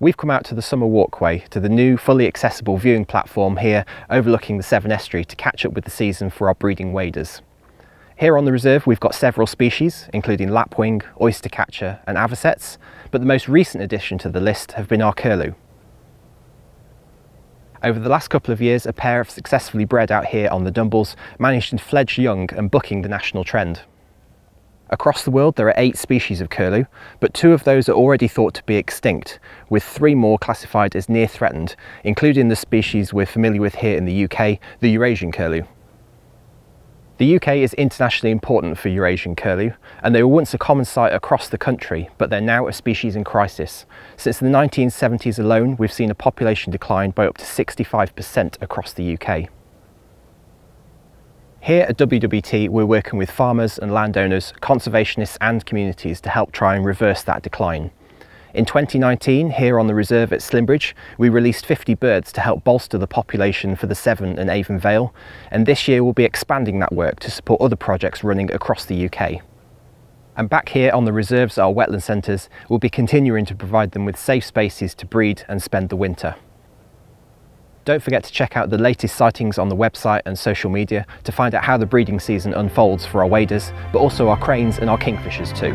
We've come out to the summer walkway to the new fully accessible viewing platform here overlooking the Severn Estuary to catch up with the season for our breeding waders. Here on the reserve we've got several species including lapwing, oystercatcher and avocets, but the most recent addition to the list have been our curlew. Over the last couple of years, a pair have successfully bred out here on the Dumbles, managed to fledge young and bucking the national trend. Across the world, there are eight species of curlew, but two of those are already thought to be extinct, with three more classified as near threatened, including the species we're familiar with here in the UK, the Eurasian curlew. The UK is internationally important for Eurasian curlew, and they were once a common sight across the country, but they're now a species in crisis. Since the 1970s alone, we've seen a population decline by up to 65% across the UK. Here at WWT, we're working with farmers and landowners, conservationists and communities to help try and reverse that decline. In 2019, here on the reserve at Slimbridge, we released 50 birds to help bolster the population for the Severn and Avon Vale, and this year we'll be expanding that work to support other projects running across the UK. And back here on the reserves, our wetland centres, we'll be continuing to provide them with safe spaces to breed and spend the winter. Don't forget to check out the latest sightings on the website and social media to find out how the breeding season unfolds for our waders, but also our cranes and our kingfishers too.